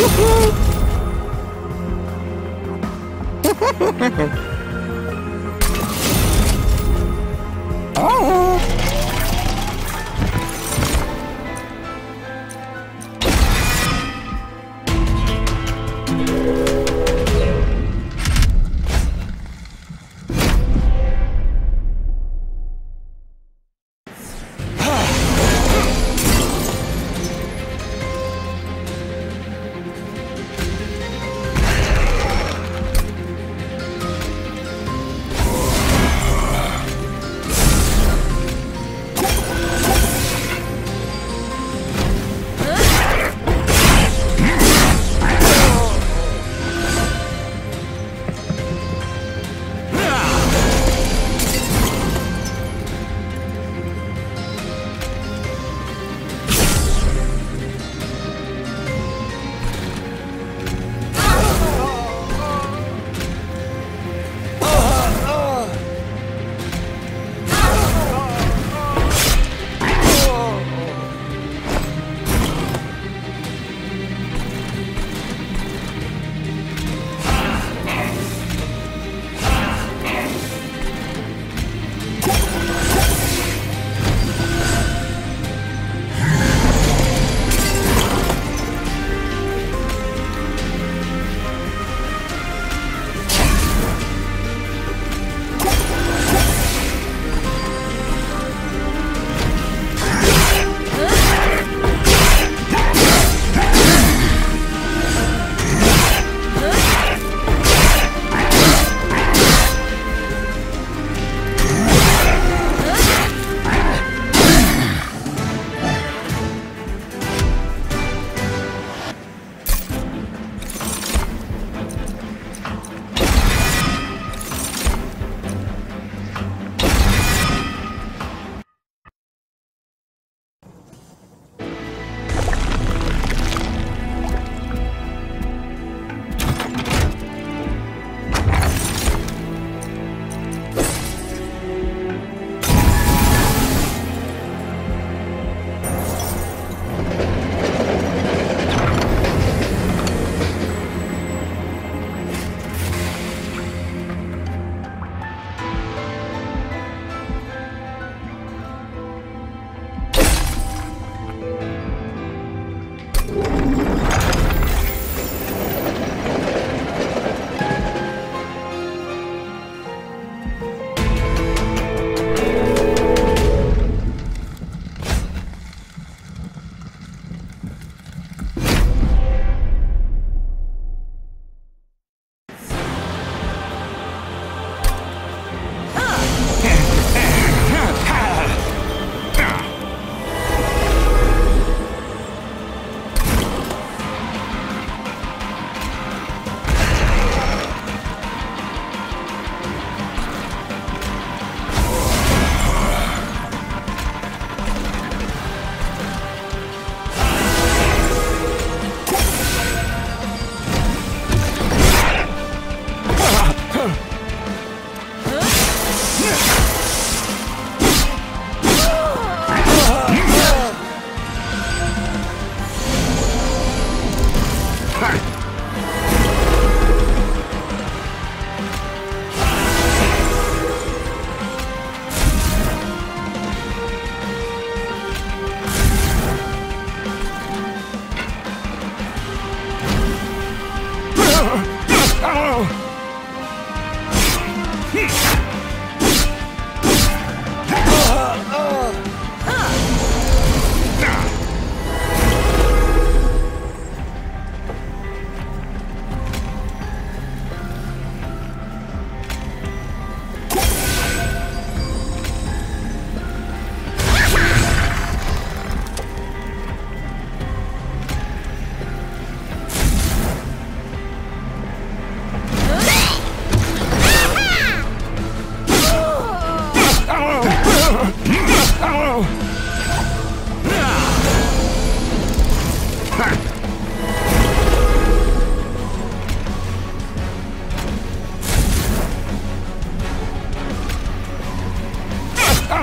Ha ha ha ha!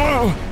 Oh!